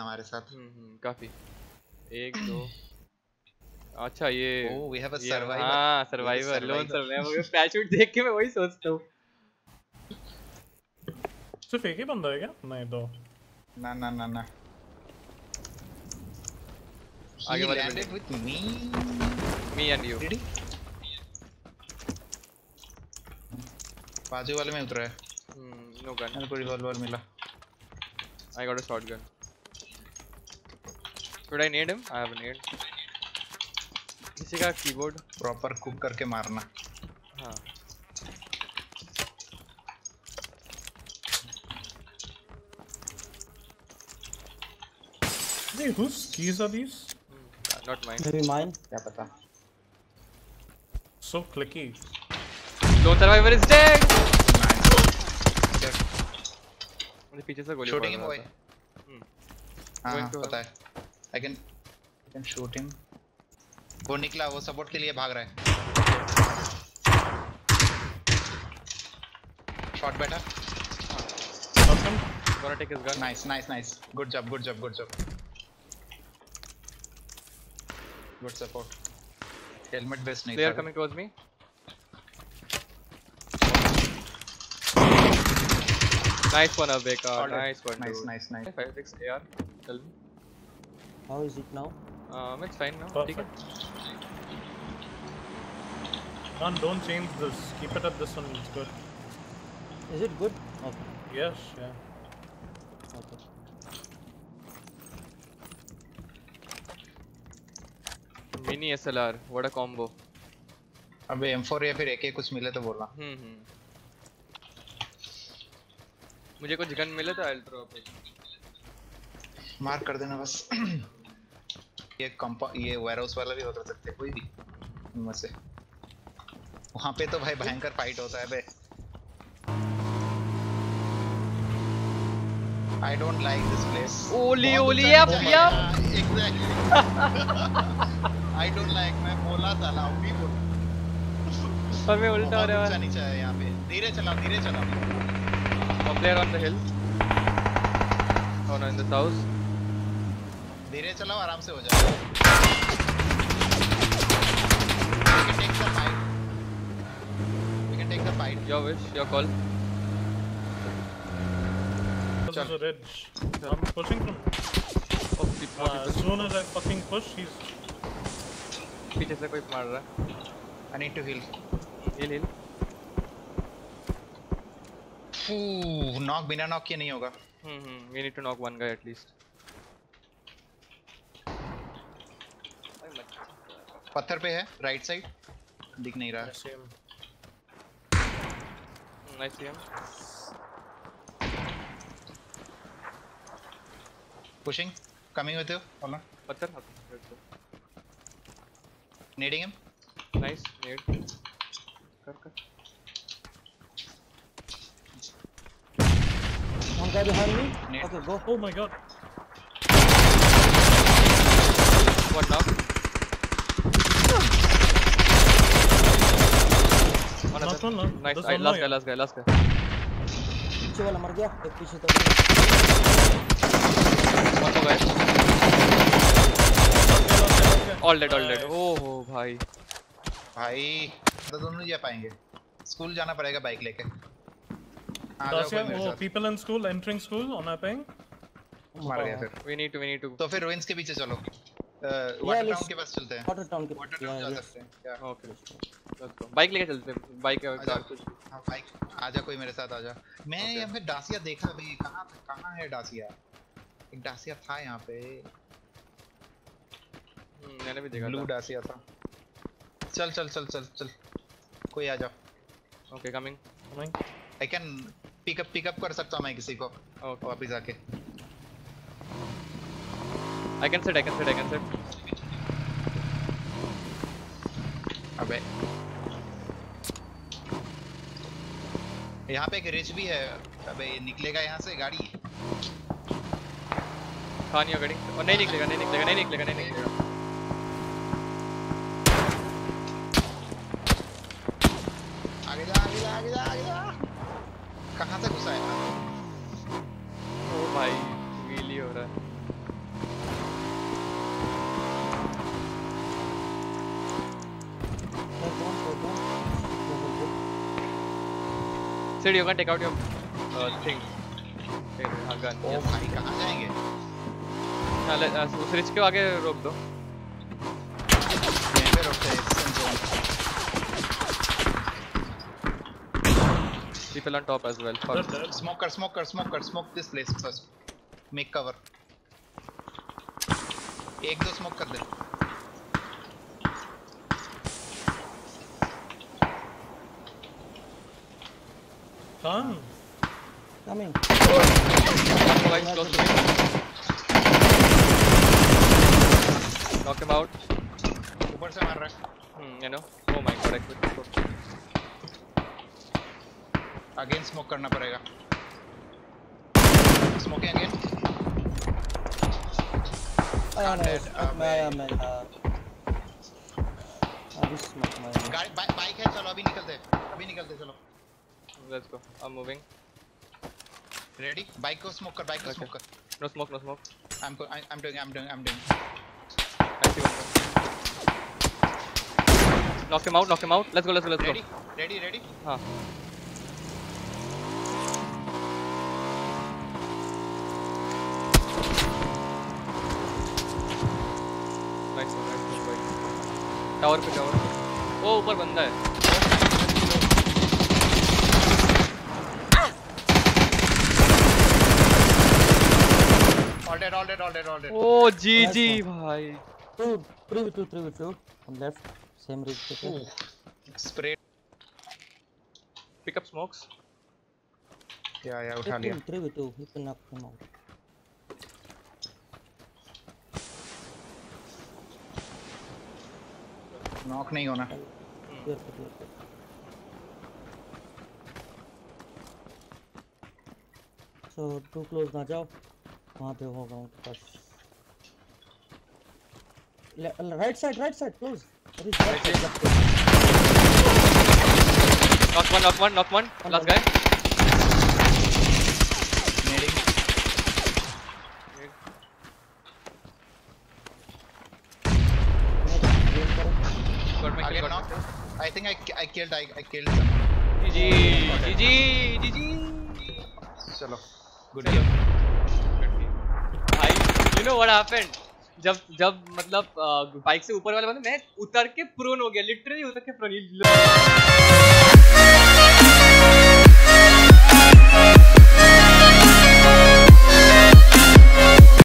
हमारे साथ। हम्म हम्म काफ़ी। एक दो। अच्छा ये oh we have a survivor हाँ सर्वाइवर लोन सर्वाइवर पैराशूट देख के मैं वही सोचता हूँ। सिर्फ़ एक ही बंदा है क्या? नहीं दो। ना ना ना ना। आगे वाले landed with me me and you बाजू वाले में उतरा है। नो गन मेरे को रिवॉल्वर मिला। I got a shotgun. Should I need him? I have a need. किसी का कीबोर्ड प्रॉपर कुक करके मारना हाँ Hey, whose keys are these? Not mind Maybe mine. क्या पता So clicky. Lone survivor is dead. मुझे पीछे से गोली पड़ रहा था हम्म, हाँ हाँ, पता है I can I can shoot him वो निकला वो सपोर्ट के लिए भाग रहा है शॉट बैठा Nothing. gonna take his gun. Nice nice nice good job good job good job good support helmet best नहीं Player था coming towards me. Nice one, Abeka. Nice one, Nice, nice, nice. Five six AR. Tell me. How is it now? Um, it's fine now. है. Perfect. Man, don't change this. Keep it at this one. It's good. Is it good? Okay. Yes, yeah. Okay. Mini SLR. What a combo. अबे M4 या फिर AK कुछ मिले तो बोलना hmm हम्म. मुझे कुछ गन मिले तो I'll drop it. मार कर देना बस ये कंपा ये वेयरहाउस वाला भी होता सकते कोई भी उनमें से वहाँ पे तो भाई भयंकर फाइट होता है बे I don't like this place. Oli, बहुत oli, ऊंचा- yep, Oh my yep. God, Exactly. I don't like. मैं बोला था लाउड भी बोल और मैं उल्टा हो रहा है. नीचे है यहाँ पे धीरे चलाओ धीरे चलाओ player on the hill. Oh no, in this house. धीरे चलाओ आराम से हो जाएगा We can take the fight. We can take the fight. Your wish, your call. This is. I'm pushing from. Oh, Uh, as soon as I fucking push, he's. पीछे से कोई मार रहा है. I need to heal. Heal, heal. Ooh, knock बिना knock के नहीं होगा. Hmm, hmm. We need to knock one guy at least. पत्थर पे है राइट साइड दिख नहीं रहा। Pushing coming with you all on पत्थर नेडिंग हिम नाइस नेड कर कर। One guy behind me okay go oh my god what now I, one, last no, guy, yeah. last guy, last guy. पीछे वाला मर गया एक पीछे तो more guy. All dead, all dead. Oh, oh भाई. भाई तो दोनों नहीं जा पाएँगे स्कूल जाना पड़ेगा बाइक लेके oh, साथ people in school, entering school on our ping. मर गया फिर We need to, we need to. तो फिर रुइंस के पीछे चलो वाटर टाउन के पास चलते हैं वाटर टाउन के वाटर टाउन जा सकते हैं. Let's go. लेके चलते हैं. आजा car कुछ. हाँ बाइक आजा कोई मेरे साथ आजा मैं. यहाँ पे डासिया देखा भाई कहाँ कहाँ है डासिया एक डासिया था यहाँ पे Hmm, मैंने भी देखा ब्लू डासिया था चल चल चल चल चल कोई आ जाओ Okay, coming. Coming. I can pick up pick up कर सकता हूँ मैं किसी को. वापिस आके I can sit, I can sit, I can sit. अबे यहाँ पे एक रिच भी है अबे ये निकलेगा यहाँ से गाड़ी खा नहीं हो गाड़ी. और नहीं निकलेगा, नहीं निकलेगा, नहीं निकलेगा, नहीं निकलेगा. आगे जा आगे जा आगे जा आगे जा कहाँ से घुसा है. Sid, you can take out your uh, thing. Okay, हाँ, gun. ओ Yes. भाई कहाँ जाएँगे हाँ, ले- uh, उस रिच को आगे रोक दो. यहीं पे रुकते हैं। People on top as well. First. Smoker, smoker, smoker, smoke this place first. Make cover. एक दो smoke कर दे. Come. Coming. Guys, close to me. Knock him out. ऊपर से मार रहा है. Hmm, you know. Oh my god, I quit. Again smoke करना पड़ेगा. Smoking again. मैं dead, uh, मैं uh, अभी smoke में आया। गाड़ी बाइक है चलो अभी निकलते हैं. अभी निकलते हैं, चलो. Let's go. I'm moving. Ready? Bike को smoke कर, बाइक को Okay. smoke कर. No smoke, no smoke. I'm go- I- I'm doing, I'm doing, I'm doing. I see one. Knock him out, knock him out. Let's go, let's go, let's Ready? go. Ready? Ready? हाँ. Nice one, nice one, भाई. Tower पे, tower पे. ओ ऊपर बंदा है. All dead, all dead, all dead, all dead. ओ जी Nice जी one. भाई. Two, three with two, three with two. On left, same rig पे Spray. Pick up smokes. या या उठा लिया. three with two. You can knock him out. Knock नहीं होना. Clear पे, clear So too close ना जाओ वहाँ पे होगा उनके पास right side right side close Got my kill, Again got my knock. kill. I think I I killed I I killed some. GG, GG, GG. चलो. Good चलो. Game. No what happened जब जब मतलब बाइक से ऊपर वाले बंदे, मैं उतर के प्रोन हो गया लिटरली उतर के प्रोन